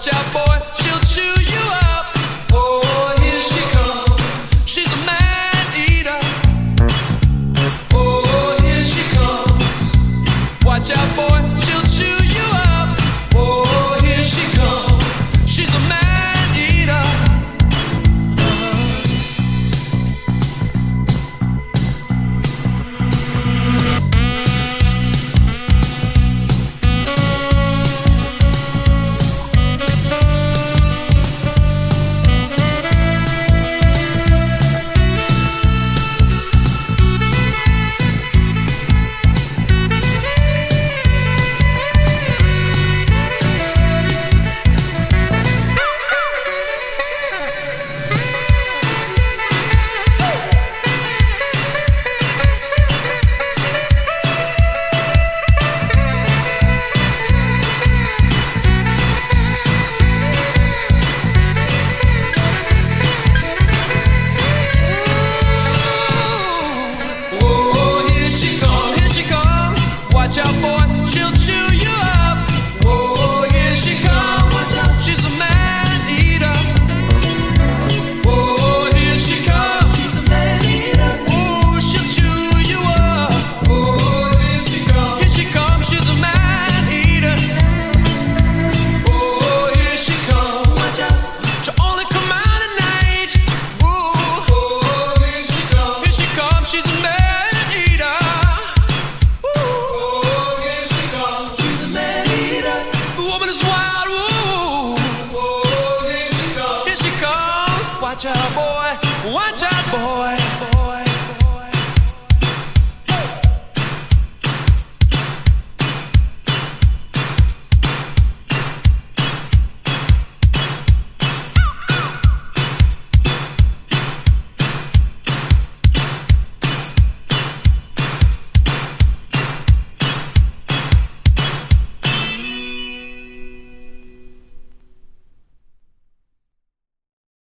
Watch out, boy, she'll chew you up. Watch out, boy.